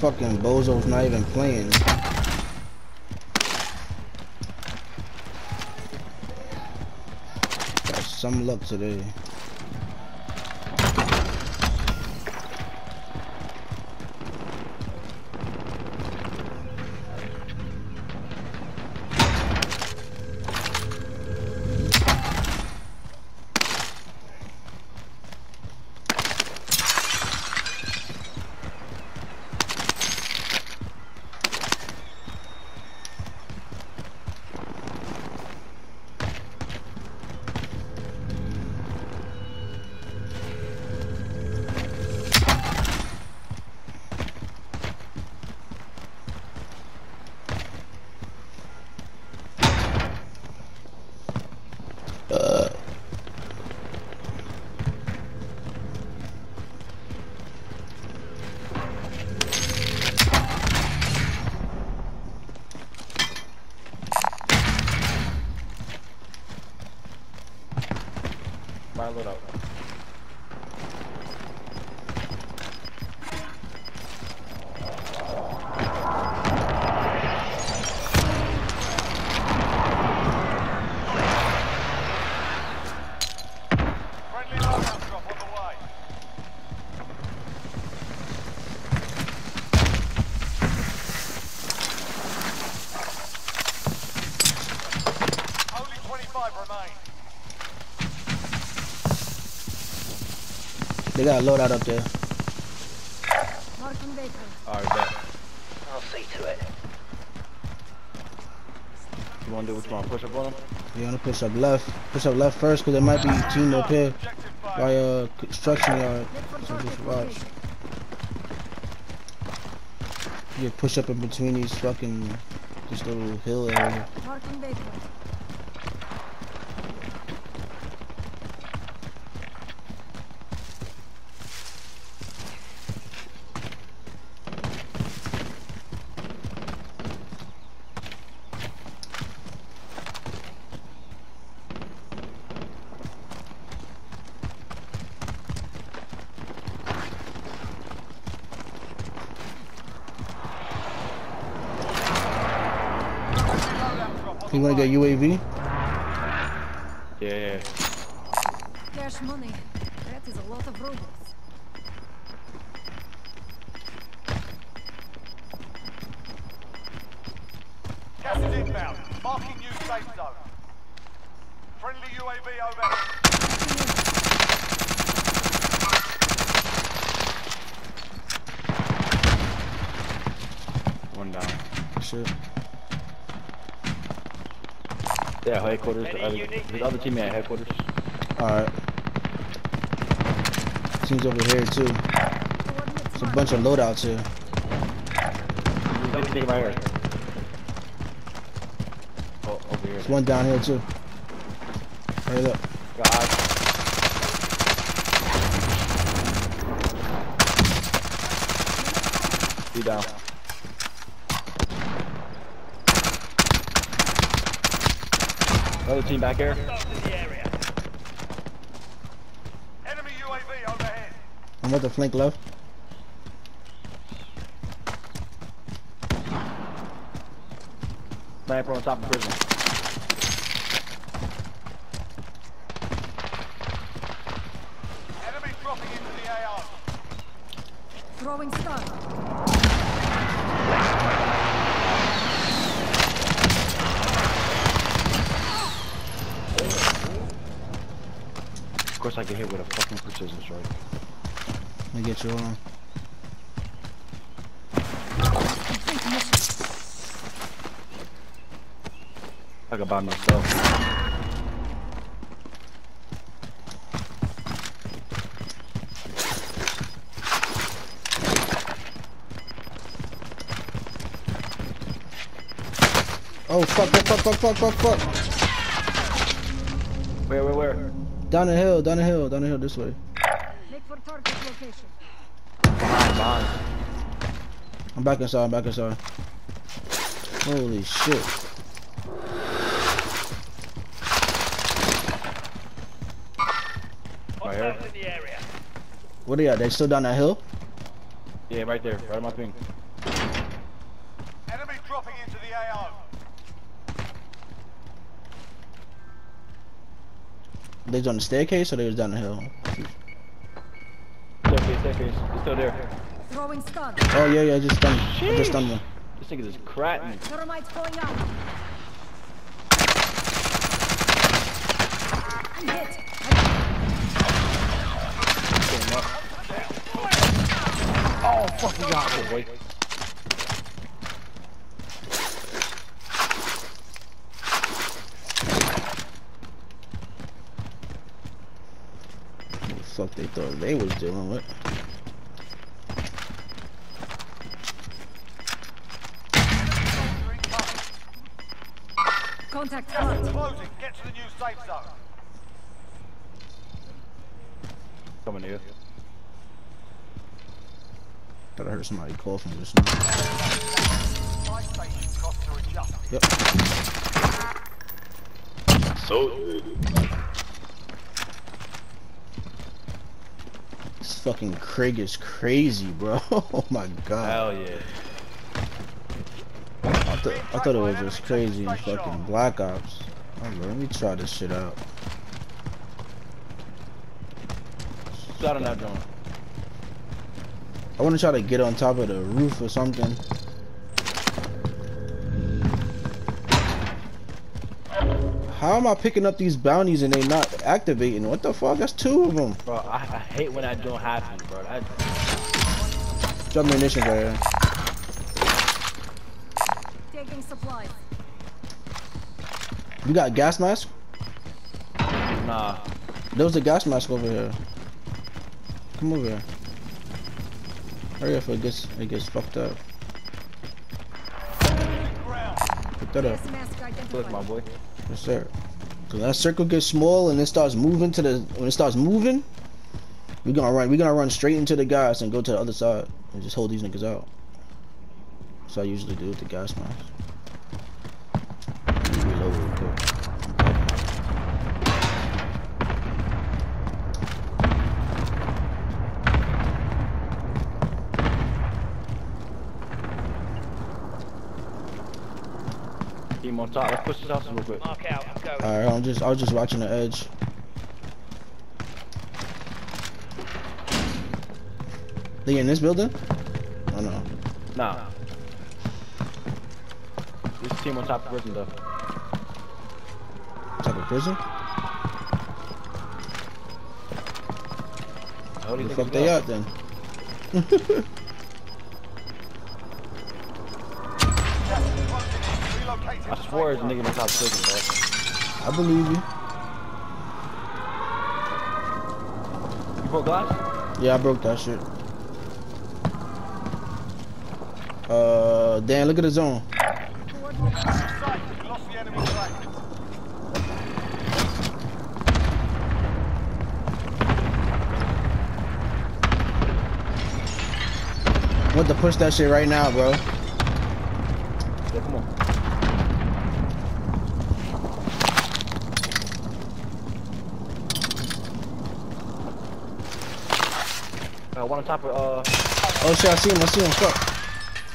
Fucking Bozo's not even playing. Got some luck today. Load up. Friendly loadout drop on the way. Only 25 remain. They got a loadout up there. Alright, bet. I'll see to it. You wanna do what you wanna push up on him? You wanna push up left? Push up left first, cause there might be a team up here by uh construction yard. So just watch. location. You push up in between these fucking this little hill area. You wanna get UAV? Yeah, yeah. Cash money. That is a lot of robots. Gas is inbound. Marking new safe zone. Friendly UAV overhead. One down. Shit. Yeah, headquarters. The other, the other teammate at headquarters. Alright. Teams over here too. Coordinates It's a bunch of loadouts here. Let me take it right here. Oh, over here. There's one down here too. Hey look. Got eyes. Be down. Another team back here. Enemy UAV overhead. I'm with the flank left. Sniper on top of prison. Enemy dropping into the AR. Throwing stun. Of course I get hit with a fucking precision strike. Let me get you on. I got by myself. Oh fuck, fuck, fuck, fuck, fuck, fuck, fuck. Where, where, where? Down the hill, down the hill, down the hill this way. Make for target location. Behind, behind. I'm back inside, I'm back inside. Holy shit. Right here. Where they at? They still down that hill? Yeah, right there. Right on my thing. They was on the staircase or they was down the hill? Staircase, staircase. It's still there. Throwing stun. Oh yeah, yeah, just stunned. I just stunned one. This nigga just cracked me. Thermite going out. I'm hit. Oh, fuck, you got me, boy. Fuck they thought they was dealing with? Contact Gas closing. Get to the new safe zone. Coming here. Thought I heard somebody coughing just now. Fire station costs are adjusted. Yep. So This fucking Craig is crazy, bro. Oh my god. Hell yeah. I, th I thought it was just crazy in fucking Black Ops. Oh, let me try this shit out. Shot on that drone. I want to try to get on top of the roof or something. How am I picking up these bounties and they not activating? What the fuck? That's two of them. Bro, I, I hate when I don't have them, bro. That, Drop munitions right here. Taking supplies. You got a gas mask? nah. There was a gas mask over here. Come over here. Hurry up, it gets it gets fucked up. Ground. Pick that up. Look, my boy. Yes, sir. So that circle gets small and it starts moving to the when it starts moving, we're gonna run. We're gonna run straight into the gas and go to the other side and just hold these niggas out. That's what I usually do with the gas mask. Let me reload real quick. Team on top. Let's push this house real quick. Mark out. I'm going. All right, I'm just I was just watching the edge. They in this building? Oh no. Nah. This team on top of prison though. Type of prison? How do Where you the fuck they going? at then? swear safe it's a zone. nigga top of prison, bro. I believe you. You broke glass? Yeah, I broke that shit. Uh, Dan, look at the zone. Coordinates. Safe. We lost the. Want to push that shit right now, bro. Yeah, come on. Uh, one on top of, uh, Oh shit, I see him. I see him. Fuck.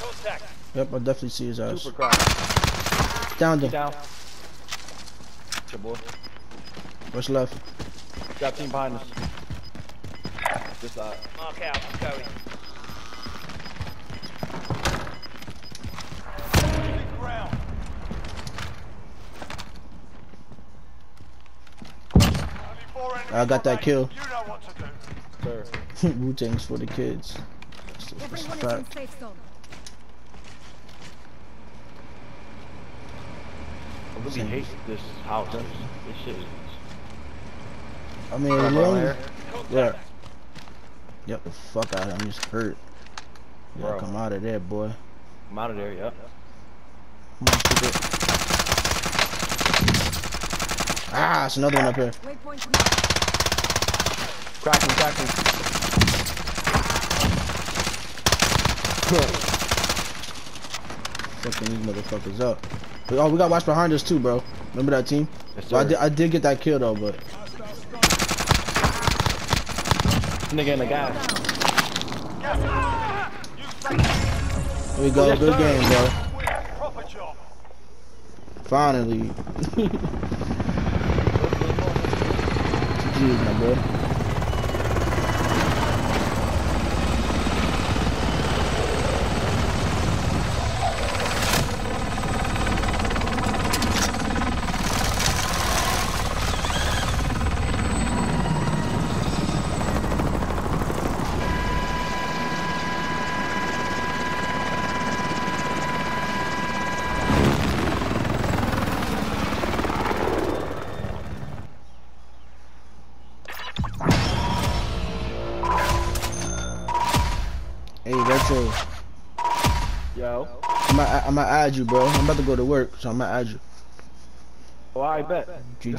Contact. Yep, I definitely see his ass. super crack. Down He's him. down. Good boy. What's left? Got team behind us. This side. Mark out. I'm going. Losing ground. Only four enemies I got that kill. You know what to do. Sir. Wu Tang's for the kids. That's, that's a Everyone is in fact. safe zone. I really hate this house. This shit is. I mean, Come as long as yeah. Yep, the fuck out of him. I'm just hurt. You gotta Bro. come out of there, boy. I'm out of there, yep. Come on, stupid. Ah, it's another one up here. Cracking, cracking. Fucking these motherfuckers up. But, oh, we got watch behind us too, bro. Remember that team? Yes, Well, I did, I did get that kill though, but Nigga in the gas. Gas is closing in. New safe zone. here we go. Yes, Good sir. game, bro. Win. Proper job. Finally. Jeez, my boy. Yo. I'm gonna, I'm gonna add you, bro. I'm about to go to work, so I'm gonna add you. Oh, I bet. You